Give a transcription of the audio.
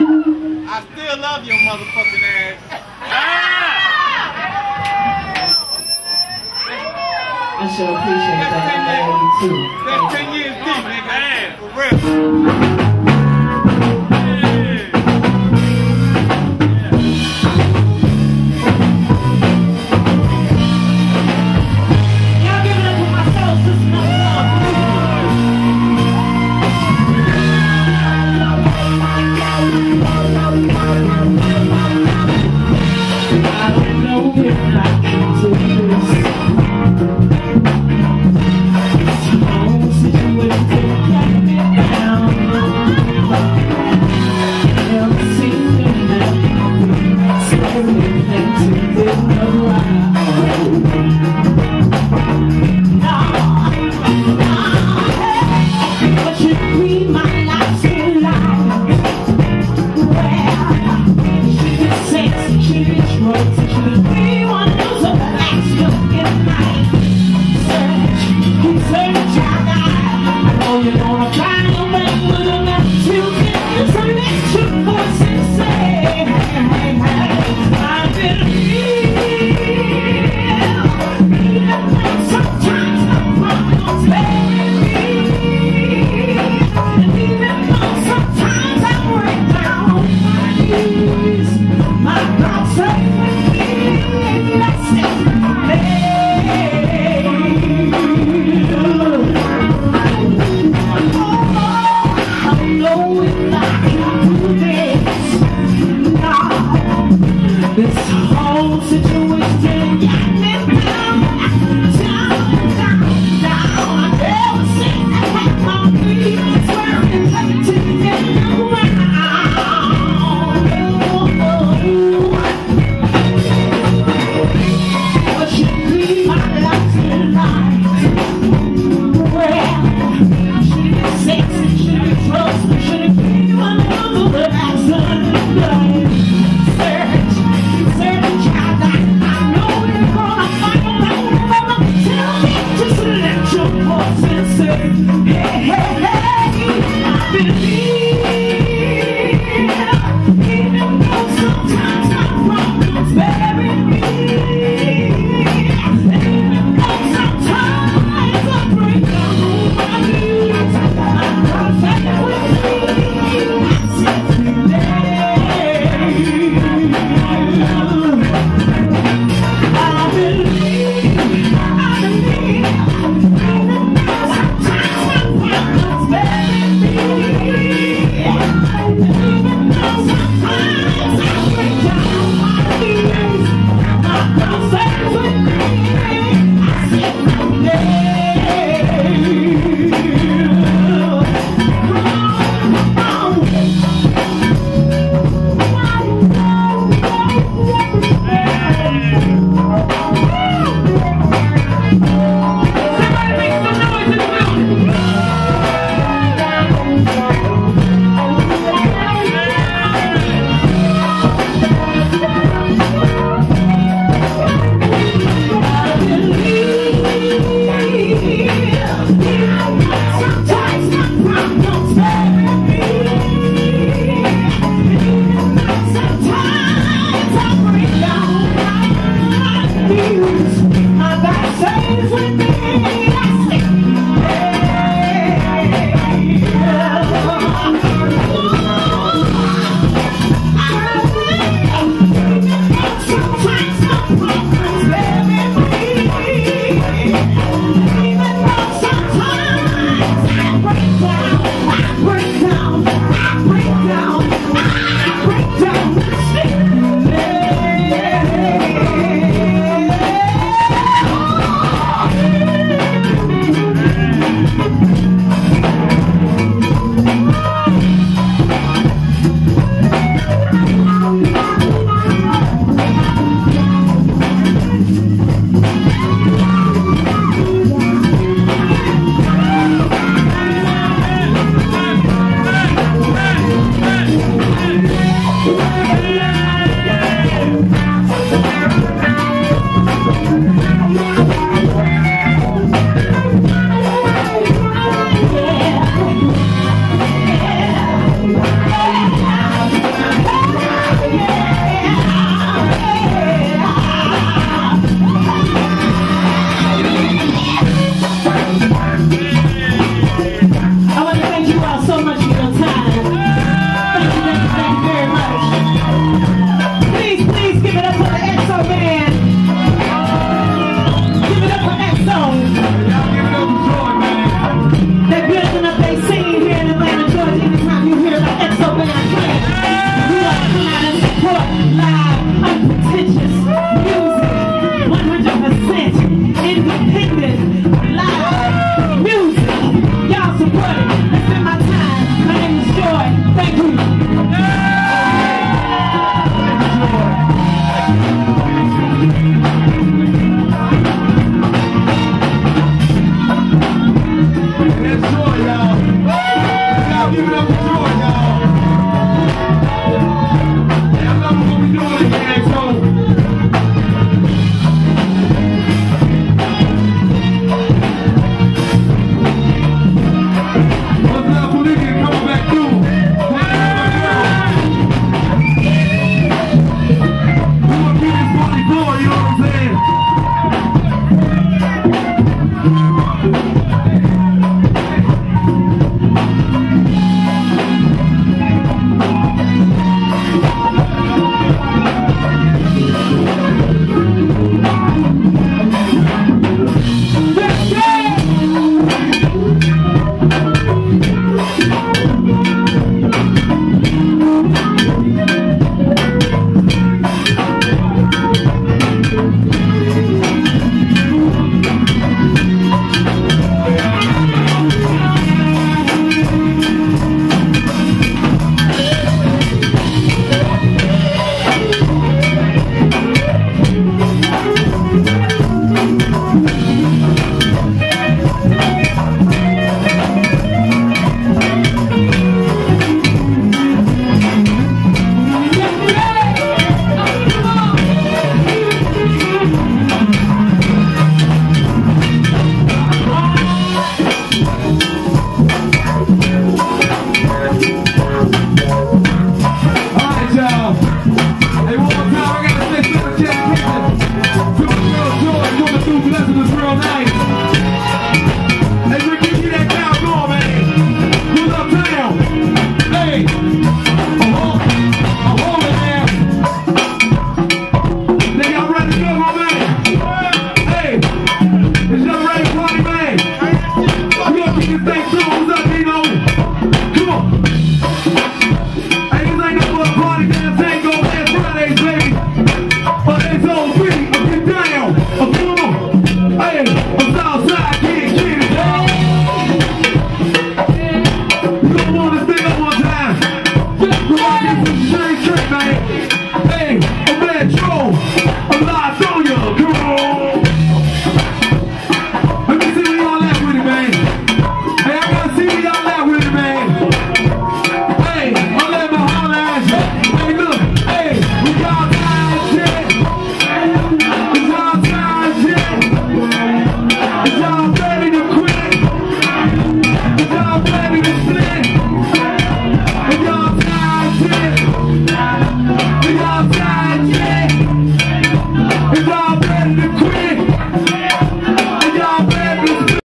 I still love your motherfucking ass. I sure appreciate that. I love you too. That's 10 years deep, nigga. For real.